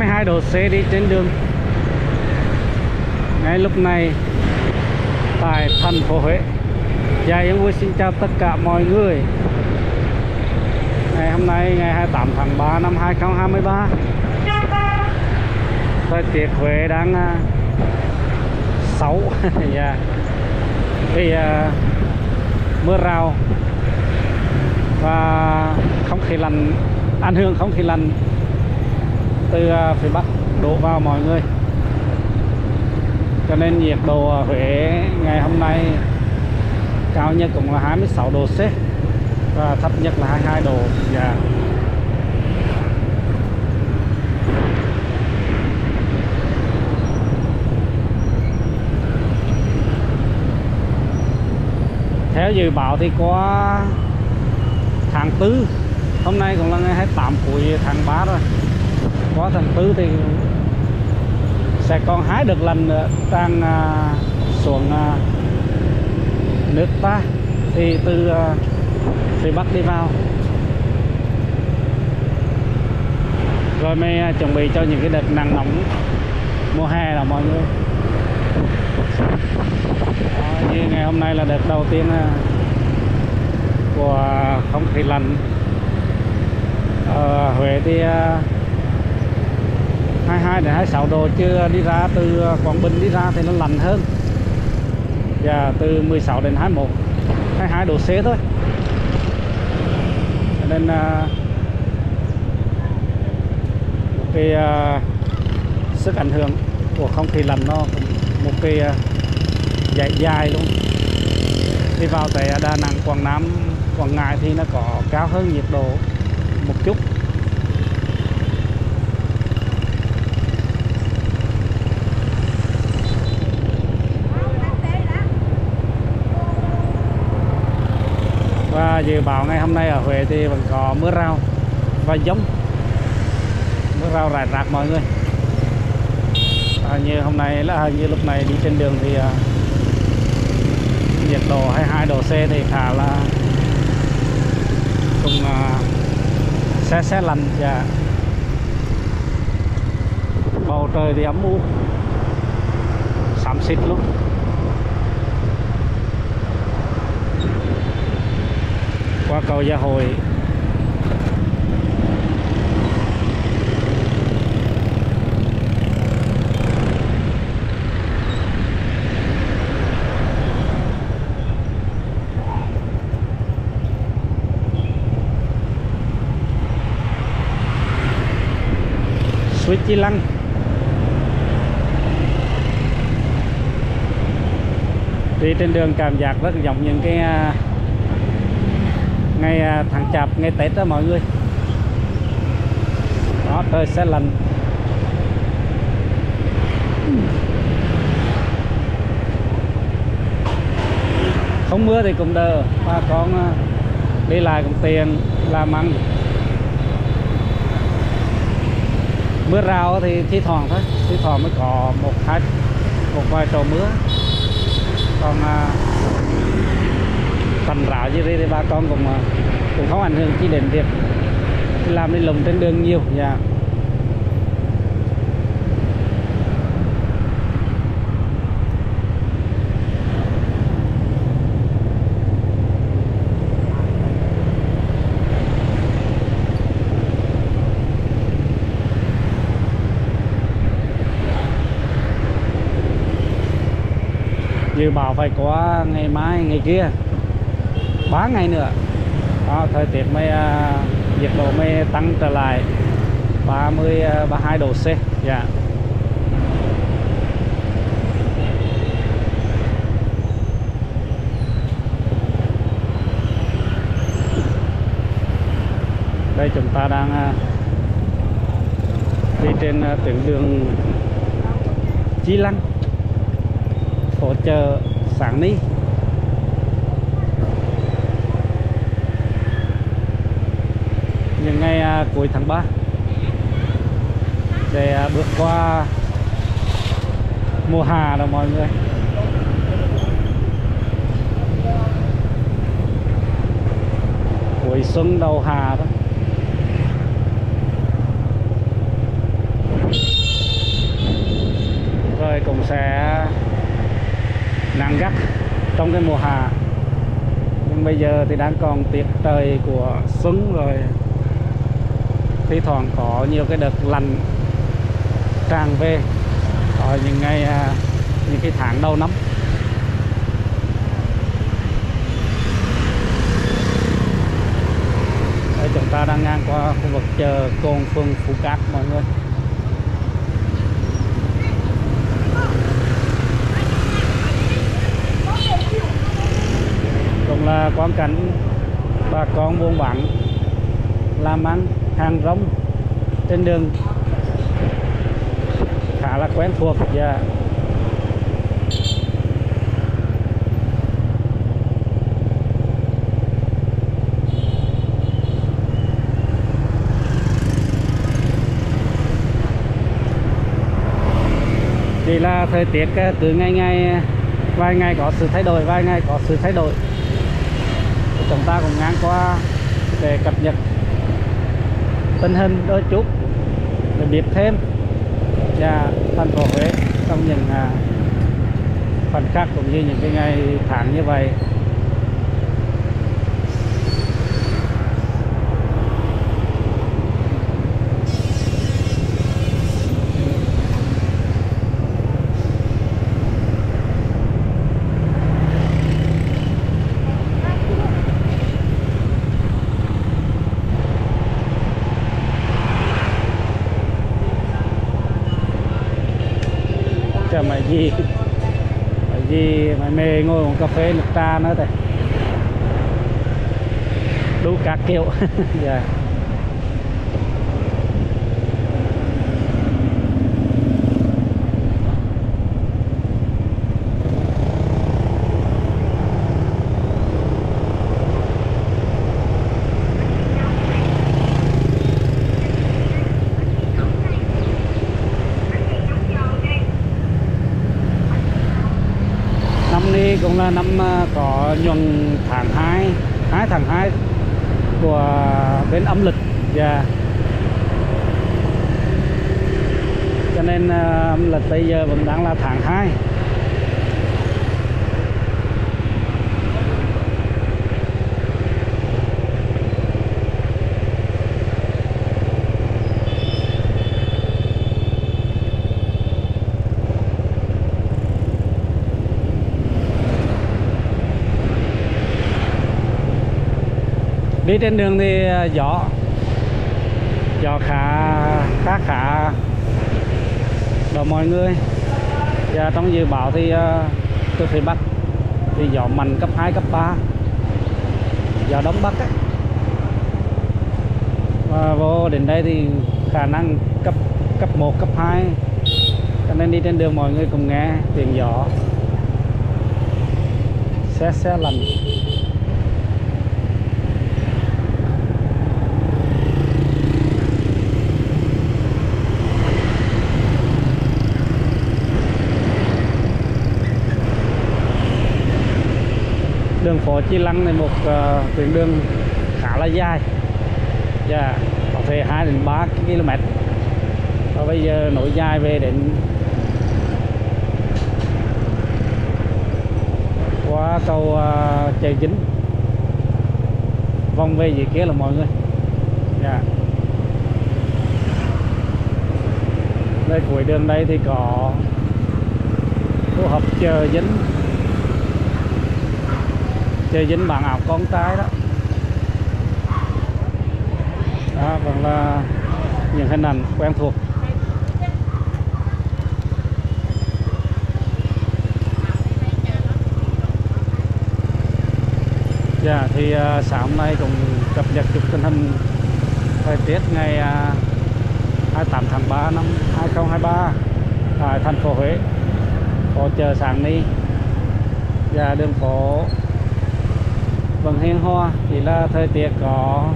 22 độ C đi trên đường. Ngay lúc này tại thành phố Huế Dạ Yên vui xin chào tất cả mọi người. Ngày hôm nay ngày 28 tháng 3 năm 2023 Thời tiết Huế đang à, xấu. Dạ. Vì uh, à, mưa rào và không khí lạnh ảnh hưởng không khí lạnh từ à, phía Bắc, đổ vào mọi người. Cho nên nhiệt độ ở Huế ngày hôm nay cao nhất cũng là 26 độ C và thấp nhất là 22 độ yeah. Dạ. theo dự báo thì có tháng tư, hôm nay cũng là ngày 28 cuối tháng 3 rồi có tháng tư thì sẽ còn hái được lần nữa đang à, xuống à, nước ta. Thì từ à, phía bắc đi vào. Rồi mới à, chuẩn bị cho những cái đợt nắng nóng mùa hè là mọi người. Đó, như ngày hôm nay là đợt đầu tiên à, của không khí lạnh. Ở Huế thì à, 22 đến 26 độ chứ đi ra từ Quảng Bình đi ra thì nó lạnh hơn. Và từ 16 đến 21 22 độ C thôi. Cho nên à, cái uh, sức ảnh hưởng của không khí lạnh nó một cái à, uh, dài dài luôn. Đi vào tại Đà Nẵng Quảng Nam Quảng Ngãi thì nó có cao hơn nhiệt độ một chút. Và dự báo ngày hôm nay ở Huế thì vẫn có mưa rào và giống mưa rào rải rác mọi người. À, như hôm nay là như lúc này đi trên đường thì uh, nhiệt độ 22 độ C thì khá là cũng à, uh, xe xe lạnh và bầu trời thì ấm u xám xịt luôn. Cầu Gia Hội Suối chi lăng. Đi trên đường cảm giác rất giống những cái à, ngày tháng chạp ngày tết đó mọi người. Đó, trời sẽ lạnh. Không mưa thì cũng đỡ, bà con à, đi lại cũng tiền làm ăn. Mưa rào thì thi thoảng thôi, thi thoảng mới có một hai, một vài trò mưa. Còn à, thành rào như thế thì bà con cũng à, cũng không ảnh hưởng chi đến việc làm đi lồng trên đường nhiều dạ. Dự báo phải có ngày mai, ngày kia. 3 ngày nữa. Đó, thời tiết mới à, nhiệt độ mới tăng trở lại. 30 à, 32 độ C. Dạ. Yeah. đây chúng ta đang à, đi trên à, tuyến đường Chi Lăng hỗ trợ Sáng Ni. Ngày à, cuối tháng 3 để à, bước qua mùa hà đó mọi người. Cuối xuân đầu hà đó. Cũng sẽ nắng gắt trong cái mùa hạ. Nhưng bây giờ thì đang còn tiết trời của xuân rồi thi thoảng có nhiều cái đợt lạnh tràn về ở những ngày à, những cái tháng đầu năm. Đây, chúng ta đang ngang qua khu vực chợ Cồn phường Phú Cát mọi người. Cũng là quang cảnh bà con buôn bán làm ăn hàng rong trên đường. Khá là quen thuộc và chỉ là thời tiết ờ, từ ngày ngày ờ, vài ngày có sự thay đổi, vài ngày có sự thay đổi. Chúng ta cũng ngang qua để cập nhật tình hình đôi chút. Để biết thêm. Và thành phố Huế trong những à, khoảnh khắc cũng như những cái ngày tháng như vậy. Mày gì? Mày gì? Mày mê ngồi uống cà phê nước ta nữa đây đủ các kiểu. Yeah. Dạ năm nay cũng là năm ờ, có nhuận tháng 2 2 tháng 2 của bên âm lịch và cho nên ờ, âm lịch bây giờ vẫn đang là tháng 2 đi trên đường thì à, gió. Gió khá khá khá đó mọi người. Và trong dự báo thì à, từ phía bắc thì gió mạnh cấp 2, cấp 3 gió đông bắc ấy. và vô đến đây thì khả năng cấp cấp 1, cấp 2 cho nên đi trên đường mọi người cùng nghe tiếng gió. Xe xe lạnh. Đường phố Chi Lăng này một uh, tuyến đường khá là dài. Yeah, có thể 2 đến 3 km. Và bây giờ nối dài về đến qua cầu uh, chợ chính vòng về dưới kia là mọi người. Yeah. đây cuối đường đây thì có khu hợp chợ dính chơi dính bạn ảo con trai đó. Đó vẫn là những hình ảnh quen thuộc. Dạ yeah, thì uh, sáng hôm nay cũng cập nhật chụp tình hình thời tiết ngày à, uh, 28 tháng 3 năm 2023 tại thành phố Huế. Có chờ sáng nay và dạ, đường phố Vâng, vẫn hiền hoa chỉ là thời tiết có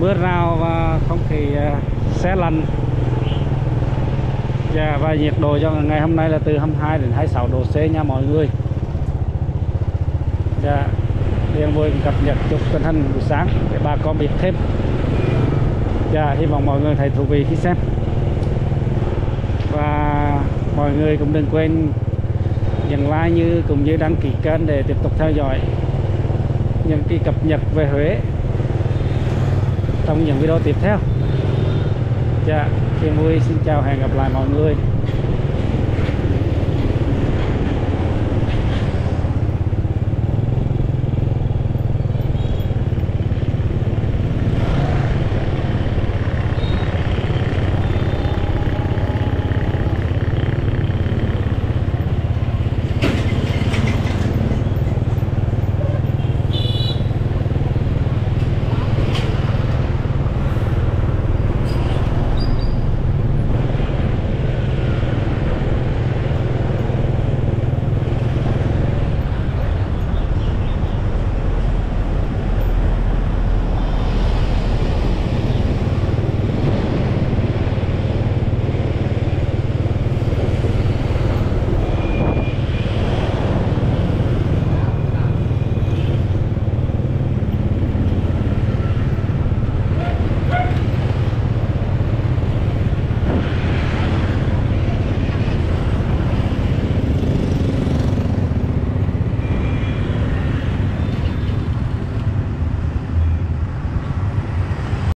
mưa rào và không khí à, xe lạnh. Và, và nhiệt độ cho ngày hôm nay là từ 22 đến 26 độ C nha mọi người. Dạ Điền vui cập nhật chút tình hình buổi sáng để bà con biết thêm. Yeah, hy vọng mọi người thấy thú vị khi xem. Và mọi người cũng đừng quên nhấn like như cũng như đăng ký kênh để tiếp tục theo dõi những cái cập nhật về Huế trong những video tiếp theo. Dạ Kim vui xin chào, hẹn gặp lại mọi người.